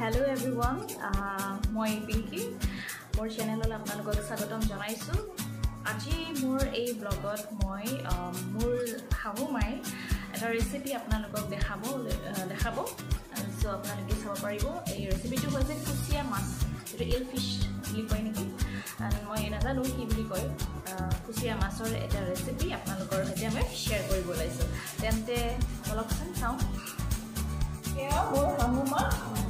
Hello every one মই পিংকি। মোৰ চেনেললৈ আপোনালোকক স্বাগতম জনাইছোঁ। আজি মোৰ এই ব্লগত মই মোৰ শাহু মায়ে এটা ৰেচিপি আপোনালোকক দেখাব দেখাব। চ' আপোনালোকে চাব পাৰিব। এই ৰেচিপিটো হৈছে কুচিয়া মাছ যিটো এল ফিছ বুলি কয় নেকি? মই নাজানো কি বুলি কয়। কুচিয়া মাছৰ এটা ৰেচিপি আপোনালোকৰ সৈতে মই শ্বেয়াৰ কৰিব ওলাইছোঁ। তেন্তে বলকচোন চাওঁ। মোৰ শাহু মা আহ,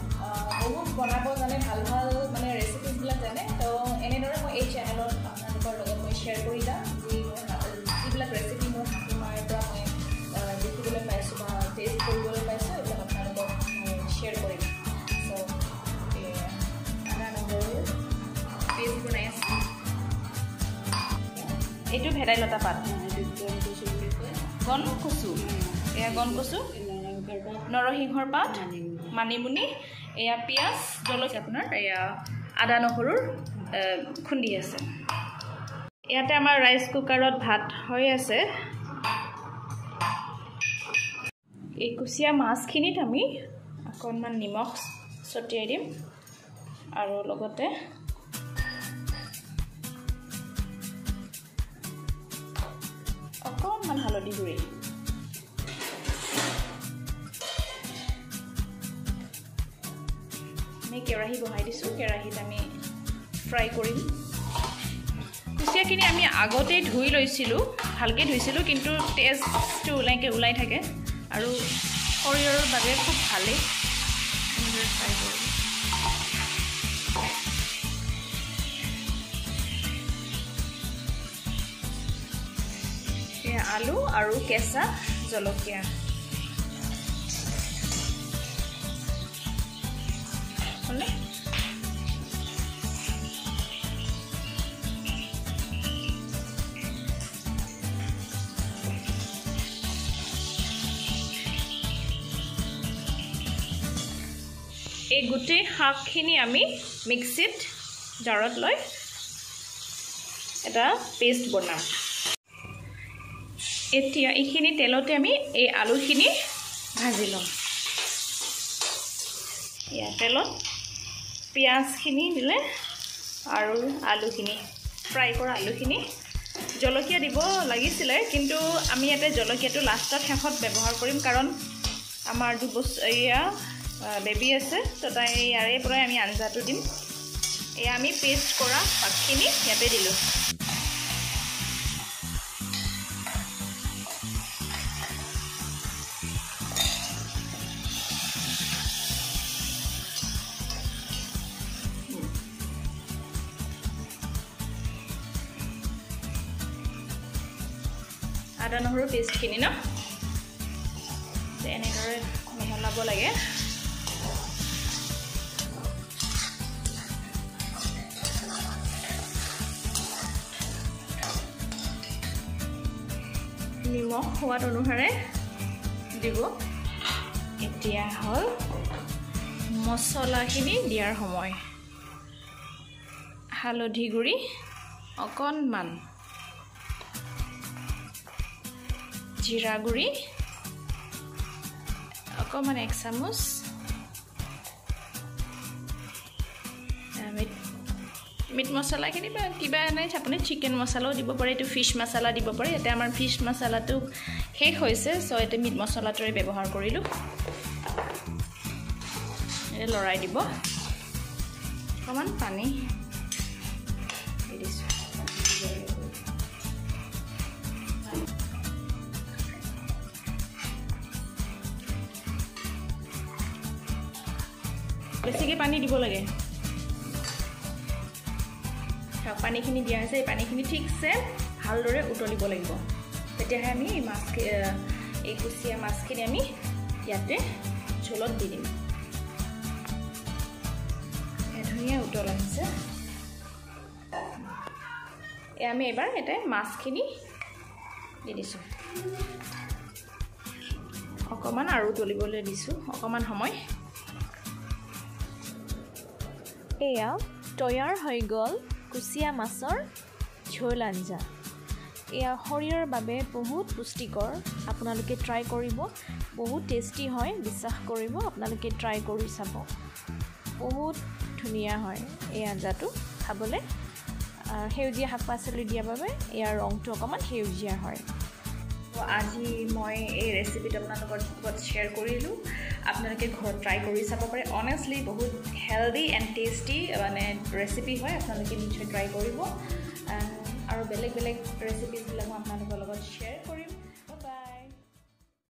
বহুত বনাব জানে ভাল ভাল মানে ৰেচিপিজবিলাক জানে। তো এনেদৰে মই এই চেনেলত আপোনালোকৰ লগত মই শ্বেয়াৰ কৰি যাম। যি মই যিবিলাক ৰেচিপি মোৰ শাহু মাৰ পৰা মই দেখিবলৈ পাইছোঁ বা টেষ্ট কৰিবলৈ পাইছোঁ এইবিলাক আপোনালোকক মই শ্বেয়াৰ কৰিম চ' আদা নহৰু পেষ্ট বনাই আছোঁ। এইটো ভেদাইলতা পাত। গণ কচু এয়া গণ কচু নৰসিংহৰ পাত? মানিমুনি? এয়া পিঁয়াজ জলকীয়া আপোনাৰ এয়া আদা নহৰুৰ খুন্দি আছে। ইয়াতে আমাৰ ৰাইচ কুকাৰত ভাত হৈ আছে। এই কুচিয়া মাছখিনিত আমি অকণমান নিমখ ছটিয়াই দিম আৰু লগতে অকণমান হালধি গুড়ি। কেৰাহী বহাই দিছোঁ কেৰাহীত আমি ফ্ৰাই কৰিম। কুচিয়াখিনি আমি আগতেই ধুই লৈছিলোঁ ভালকৈ ধুইছিলোঁ কিন্তু টেষ্টটো ওলাইকৈ ওলাই থাকে আৰু শৰীৰৰ বাবে খুব ভালেই। এনেদৰে ফ্ৰাই কৰিম। আলু আৰু কেঁচা জলকীয়া। হ'লে এই গোটেই শাকখিনি আমি মিক্সিত জাৰত লৈ এটা পেষ্ট বনাম। এতিয়া এইখিনি তেলতে আমি এই আলুখিনি ভাজি ল'ম। এয়া তেলত পিঁয়াজখিনি দিলে আৰু আলুখিনি ফ্ৰাই কৰা আলুখিনি। জলকীয়া দিব লাগিছিলে কিন্তু আমি ইয়াতে জলকীয়াটো লাষ্টত শেষত ব্যৱহাৰ কৰিম কাৰণ আমাৰ দুবছৰ এয়া বেবী আছে তো তাই ইয়াৰে পৰাই আমি আঞ্জাটো দিম। এয়া আমি পেষ্ট কৰা শাকখিনি ইয়াতে দিলোঁ। আদা নহৰু পেষ্টখিনি ন? এনেদৰে মিহলাব লাগে। নিমখ সোৱাদ অনুসাৰে দিব। এতিয়া হ'ল মচলাখিনি দিয়াৰ সময়। হালধি গুড়ি অকণমান। জিৰা গুড়ি অকণমান এক চামুচ মিট মছলাখিনি বা কিবা নাই আপুনি চিকেন মছলাও দিব পাৰে এইটো ফিছ মছলা দিব পাৰে ইয়াতে আমাৰ ফিছ মছলাটো শেষ হৈছে চ' ইয়াতে মিট মছলাটোৰে ব্যৱহাৰ কৰিলোঁ। লৰাই দিব। অকণমান পানী দিছোঁ। বেছিকৈ পানী দিব লাগে। চাওক পানীখিনি দিয়া হৈছে। এই পানীখিনি ঠিকছে ভালদৰে উতলিব লাগিব। তেতিয়াহে আমি মাছ এই কুচিয়া মাছখিনি আমি ইয়াতে জোলত দি দিম। ধুনীয়া উতল আহিছে। এই আমি এইবাৰ ইয়াতে মাছখিনি দি দিছোঁ। অকণমান আৰু উতলিবলৈ দিছোঁ। অকণমান সময়। এয়া তৈয়াৰ হৈ গ'ল কুচিয়া মাছৰ ঝোল আঞ্জা এয়া শৰীৰৰ বাবে বহুত পুষ্টিকৰ। আপোনালোকে ট্ৰাই কৰিব। বহুত টেষ্টি হয় বিশ্বাস কৰিব। আপোনালোকে ট্ৰাই কৰি চাব। বহুত ধুনীয়া হয় এই আঞ্জাটো খাবলৈ। সেউজীয়া শাক পাচলি দিয়াৰ বাবে ইয়াৰ ৰংটো অকণমান সেউজীয়া হয়। আজি মই এই ৰেচিপিটো আপোনালোকৰ লগত শ্বেয়াৰ কৰিলোঁ। আপোনালোকে ঘৰত ট্ৰাই কৰি চাব পাৰে। অনেষ্টলি বহুত হেল্ডি এণ্ড টেষ্টি মানে ৰেচিপি হয় আপোনালোকে নিশ্চয় ট্ৰাই কৰিব। আৰু বেলেগ বেলেগ ৰেচিপিজবিলাক মই আপোনালোকৰ লগত শ্বেয়াৰ কৰিম।